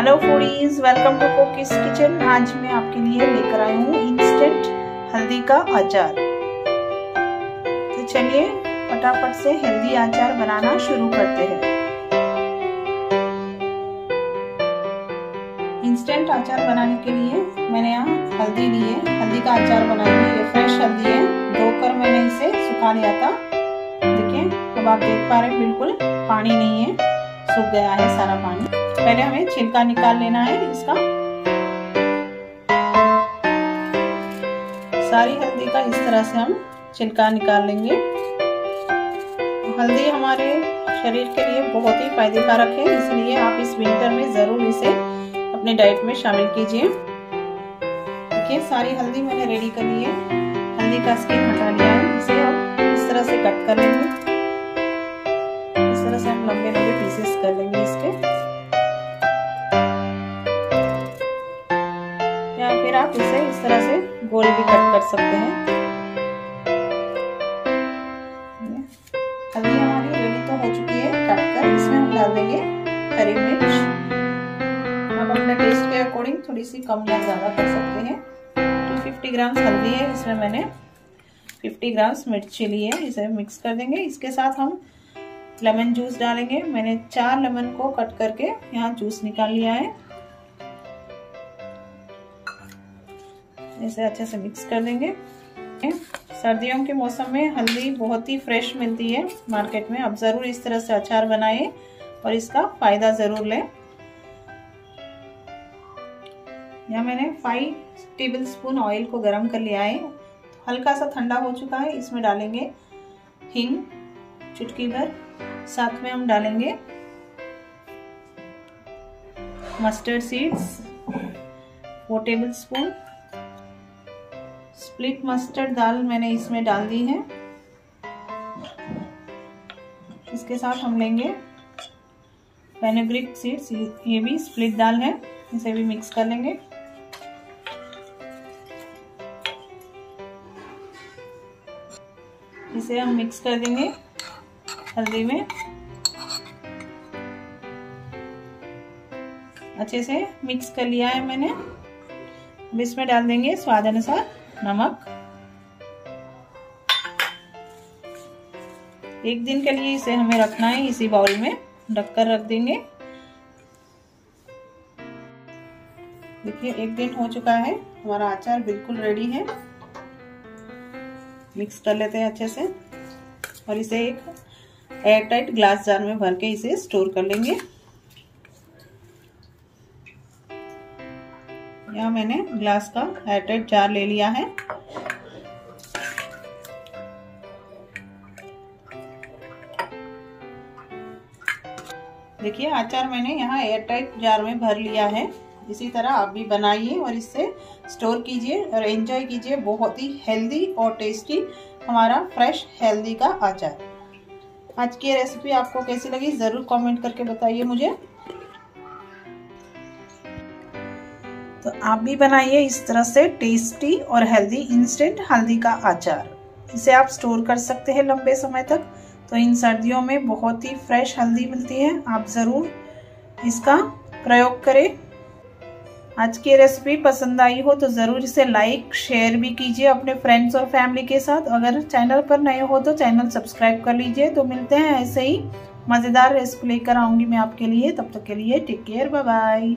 Hello foodies welcome to cookies kitchen आज मैं आपके लिए लेकर आई हूँ इंस्टेंट हल्दी का अचार। तो चलिए, फटाफट से हेल्दी अचार बनाना शुरू करते हैं। इंस्टेंट अचार बनाने के लिए मैंने यहाँ हल्दी ली है। हल्दी का अचार बनाएँगे ये फ्रेश हल्दी है। धोकर मैंने इसे सुखा लिया था। देखिए, अब आप देख पा रहे बिल्कुल पानी नहीं है। सूख गया है सारा पानी। पहले हमें छिलका निकाल लेना है इसका। सारी हल्दी का इस तरह से हम छिलका निकाल लेंगे। हल्दी हमारे शरीर के लिए बहुत ही फायदेकारक है, इसलिए आप इस विंटर में ज़रूर इसे अपने डाइट में शामिल कीजिए। देखिए, सारी हल्दी मैंने रेडी कर ली है। हल्दी का स्किन हटा लिया है। आप इसे इस तरह से गोल भी कट कर सकते हैं। हल्दी हमारी रेडी तो हो चुकी है कट कर इसमें हम डाल देंगे हरी मिर्च। आप अपने टेस्ट के अकॉर्डिंग थोड़ी सी कम या ज़्यादा कर सकते हैं। तो 50 ग्राम हल्दी है, इसमें मैंने 50 ग्राम मिर्ची ली है, इसे मिक्स कर देंगे। इसके साथ हम लेमन जूस डालेंगे। मैंने चार लेमन को कट करके यहाँ जूस निकाल लिया है। इसे अच्छे से मिक्स कर देंगे सर्दियों के मौसम में हल्दी बहुत ही फ्रेश मिलती है मार्केट में। आप ज़रूर इस तरह से अचार बनाएँ और इसका फ़ायदा ज़रूर लें। यहाँ मैंने फाइव टेबल स्पून ऑयल को गरम कर लिया है। हल्का सा ठंडा हो चुका है। इसमें डालेंगे हिंग चुटकी भर। साथ में हम डालेंगे mustard seeds four tablespoon split mustard दाल मैंने इसमें डाल दी है। इसके साथ हम लेंगे फेनेग्रिक सीड्स ये भी स्प्लिट दाल है, इसे भी मिक्स कर लेंगे। इसे हम मिक्स कर देंगे हल्दी में। अच्छे से मिक्स कर लिया है मैंने। अब इसमें डाल देंगे स्वाद अनुसार नमक। एक दिन के लिए इसे हमें रखना है, इसी बाउल में ढककर रख देंगे। देखिए, एक दिन हो चुका है, हमारा अचार बिल्कुल रेडी है। मिक्स कर लेते हैं अच्छे से, और इसे एक एयर टाइट ग्लास जार में भर के इसे स्टोर कर लेंगे। यहाँ मैंने ग्लास का एयरटाइट जार ले लिया है। देखिए अचार मैंने यहाँ एयर एयरटाइट जार में भर लिया है। इसी तरह आप भी बनाइए और इससे स्टोर कीजिए और एंजॉय कीजिए बहुत ही हेल्दी और टेस्टी हमारा फ्रेश हेल्दी का अचार आज की रेसिपी आपको कैसी लगी, ज़रूर कमेंट करके बताइए मुझे। तो आप भी बनाइए इस तरह से टेस्टी और हेल्दी इंस्टेंट हल्दी का अचार। इसे आप स्टोर कर सकते हैं लंबे समय तक। तो इन सर्दियों में बहुत ही फ्रेश हल्दी मिलती है। आप ज़रूर इसका प्रयोग करें। आज की रेसिपी पसंद आई हो तो ज़रूर इसे लाइक शेयर भी कीजिए अपने फ्रेंड्स और फैमिली के साथ। अगर चैनल पर नए हो तो चैनल सब्सक्राइब कर लीजिए। तो मिलते हैं ऐसे ही मज़ेदार रेसिपी लेकर आऊँगी मैं आपके लिए। तब तक के लिए टेक केयर बाय बाय